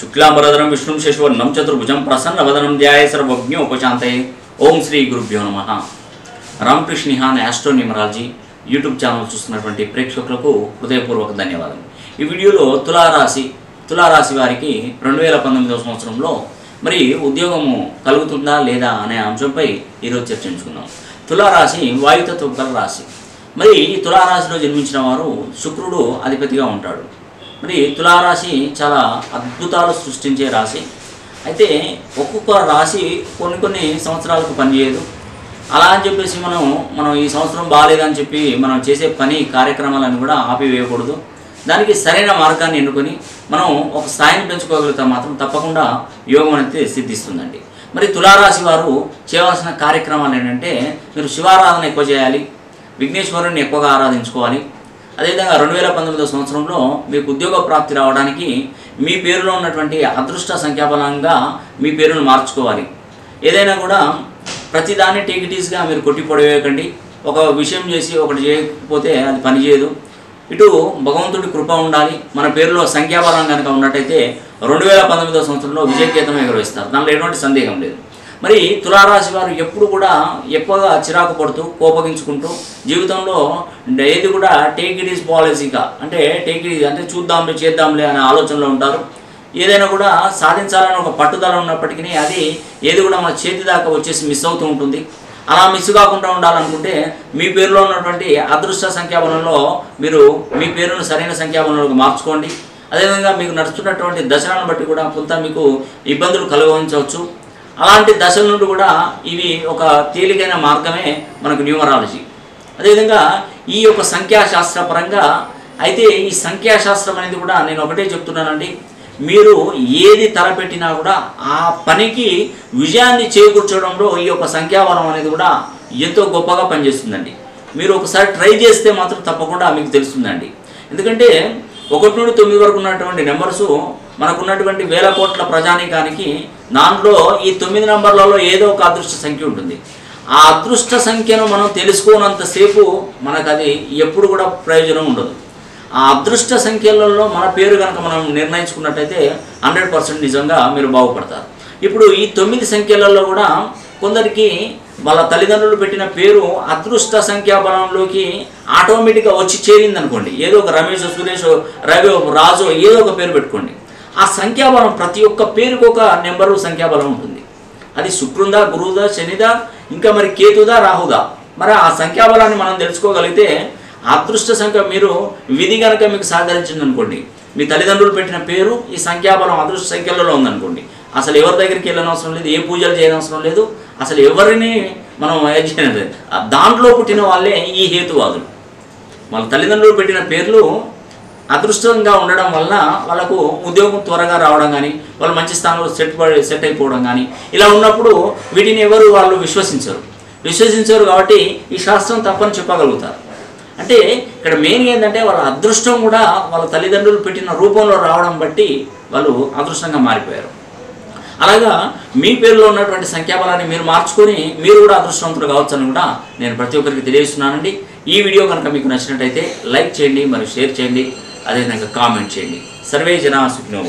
శుక్లాంబరధరం విష్ణుం శశివర్ణం చతుర్భుజం ప్రసన్నవదనం ధ్యాయ సర్వజ్ఞోపశాంతయే ఓం శ్రీ గురుభ్యో నమ. Ramakrishna Nihan astro numerology YouTube channel చూస్తున్నటువంటి ప్రేక్షకులకు హృదయపూర్వక ధన్యవాదాలు ఈ వీడియోలో తులారాశి తులారాశి వారికి రెండు వేల పంతొమ్మిదవ సంవత్సరంలో మరి ఉద్యోగము కలుగుతుందా లేదా అనే అంశంపై ఈరోజు చర్చించుకుందాం. తులారాశి వాయుతత్వ రాశి. మరి ఈ తులారాశిలో జన్మించిన వారు శుక్రుడు అధిపతిగా ఉంటాడు. మరి తులారాశి చాలా అద్భుతాలు సృష్టించే రాశి. అయితే ఒక్కొక్క రాశి కొన్ని కొన్ని సంవత్సరాలకు పనిచేయదు. అలా అని చెప్పేసి మనం మనం ఈ సంవత్సరం బాగాలేదని చెప్పి మనం చేసే పని కార్యక్రమాలను కూడా ఆపివేయకూడదు. దానికి సరైన మార్గాన్ని ఎన్నుకొని మనం ఒక స్థాయిని పెంచుకోగలిగితే మాత్రం తప్పకుండా యోగం అనేది సిద్ధిస్తుందండి. మరి తులారాశి వారు చేయవలసిన కార్యక్రమాలు ఏంటంటే మీరు శివారాధన ఎక్కువ చేయాలి విఘ్నేశ్వరుని ఎక్కువగా ఆరాధించుకోవాలి అదేవిధంగా రెండు వేల పంతొమ్మిదో సంవత్సరంలో మీకు ఉద్యోగ ప్రాప్తి రావడానికి మీ పేరులో ఉన్నటువంటి అదృష్ట సంఖ్యాబలంగా మీ పేరును మార్చుకోవాలి. ఏదైనా కూడా ప్రతిదాన్ని టేకిటీస్గా మీరు కొట్టి పొడవేయకండి. ఒక విషయం చేసి ఒకటి చేయకపోతే అది పనిచేయదు ఇటు భగవంతుడి కృప ఉండాలి. మన పేరులో సంఖ్యాబలం కనుక ఉన్నట్టయితే రెండు వేల పంతొమ్మిదో సంవత్సరంలో విజయకేతం ఎగరవేస్తారు. దానిలో ఎటువంటి సందేహం లేదు. మరి తులారాశి వారు ఎప్పుడు కూడా ఎక్కువగా చిరాకు పడుతూ కోపగించుకుంటూ జీవితంలో ఏది కూడా టేక్ ఇట్ ఈస్ పాలసీగా అంటే టేక్ ఇట్ అంటే చూద్దాంలే చేద్దాంలే అనే ఆలోచనలో ఉంటారు. ఏదైనా కూడా సాధించాలని ఒక పట్టుదల ఉన్నప్పటికీ అది ఏది కూడా మన చేతి దాకా వచ్చేసి మిస్ అవుతూ ఉంటుంది. అలా మిస్ కాకుండా ఉండాలనుకుంటే మీ పేరులో ఉన్నటువంటి అదృష్ట సంఖ్యాబలంలో మీరు మీ పేరును సరైన సంఖ్యాబలంలోకి మార్చుకోండి. అదేవిధంగా మీకు నడుస్తున్నటువంటి దశలను బట్టి కూడా కొంత మీకు ఇబ్బందులు కలుగవచ్చు. అలాంటి దశల నుండి కూడా ఇవి ఒక తేలికైన మార్గమే మనకు న్యూమరాలజీ. అదేవిధంగా ఈ యొక్క సంఖ్యాశాస్త్ర పరంగా అయితే ఈ సంఖ్యాశాస్త్రం అనేది కూడా నేను ఒకటే చెప్తున్నానండి. మీరు ఏది తలపెట్టినా కూడా ఆ పనికి విజయాన్ని చేకూర్చడంలో ఈ యొక్క సంఖ్యాబలం అనేది కూడా ఎంతో గొప్పగా పనిచేస్తుందండి. మీరు ఒకసారి ట్రై చేస్తే మాత్రం తప్పకుండా మీకు తెలుస్తుందండి. ఎందుకంటే ఒకటి నుండి తొమ్మిది వరకు ఉన్నటువంటి నెంబర్స్ మనకున్నటువంటి వేల కోట్ల ప్రజానీకానికి దాంట్లో ఈ తొమ్మిది నంబర్లలో ఏదో ఒక అదృష్ట సంఖ్య ఉంటుంది. ఆ అదృష్ట సంఖ్యను మనం తెలుసుకోనంతసేపు మనకు అది ఎప్పుడు కూడా ప్రయోజనం ఉండదు. ఆ అదృష్ట సంఖ్యలలో మన పేరు కనుక మనం నిర్ణయించుకున్నట్టయితే హండ్రెడ్ పర్సెంట్ నిజంగా మీరు బాగుపడతారు. ఇప్పుడు ఈ తొమ్మిది సంఖ్యలలో కూడా కొందరికి వాళ్ళ తల్లిదండ్రులు పెట్టిన పేరు అదృష్ట సంఖ్యాబలంలోకి ఆటోమేటిక్గా వచ్చి చేరింది అనుకోండి ఏదో ఒక రమేష్ సురేష్ రవి రాజు ఏదో ఒక పేరు పెట్టుకోండి. ఆ సంఖ్యాబలం ప్రతి ఒక్క పేరుకు ఒక నెంబరు సంఖ్యాబలం ఉంటుంది. అది శుక్రుందా గురువుదా శనిదా ఇంకా మరి కేతుదా రాహుదా? మరి ఆ సంఖ్యాబలాన్ని మనం తెలుసుకోగలిగితే అదృష్ట సంఖ్య మీరు విధి కనుక మీకు సహకరించింది అనుకోండి మీ తల్లిదండ్రులు పెట్టిన పేరు ఈ సంఖ్యాబలం అదృష్ట సంఖ్యలలో ఉందనుకోండి. అసలు ఎవరి దగ్గరికి వెళ్ళనవసరం లేదు ఏ పూజలు చేయనవసరం లేదు అసలు ఎవరిని మనం చేయలేదు. దాంట్లో పుట్టిన వాళ్ళే ఈ హేతువాదులు. వాళ్ళ తల్లిదండ్రులు పెట్టిన పేర్లు అదృష్టంగా ఉండడం వలన వాళ్ళకు ఉద్యోగం త్వరగా రావడం కానీ వాళ్ళు మంచి స్థానంలో సెట్ సెట్ అయిపోవడం కానీ ఇలా ఉన్నప్పుడు వీటిని ఎవరు వాళ్ళు విశ్వసించరు. విశ్వసించరు కాబట్టి ఈ శాస్త్రం తప్పని చెప్పగలుగుతారు. అంటే ఇక్కడ మెయిన్ ఏంటంటే వాళ్ళ అదృష్టం కూడా వాళ్ళ తల్లిదండ్రులు పెట్టిన రూపంలో రావడం బట్టి వాళ్ళు అదృష్టంగా మారిపోయారు. అలాగా మీ పేరులో ఉన్నటువంటి సంఖ్యాబలాన్ని మీరు మార్చుకొని మీరు కూడా అదృష్టవంతులు కావచ్చని కూడా నేను ప్రతి ఒక్కరికి తెలియజేస్తున్నానండి. ఈ వీడియో కనుక మీకు నచ్చినట్టయితే లైక్ చేయండి మరియు షేర్ చేయండి. అదేవిధంగా కామెంట్ చేయండి. సర్వే జనా సుఖినో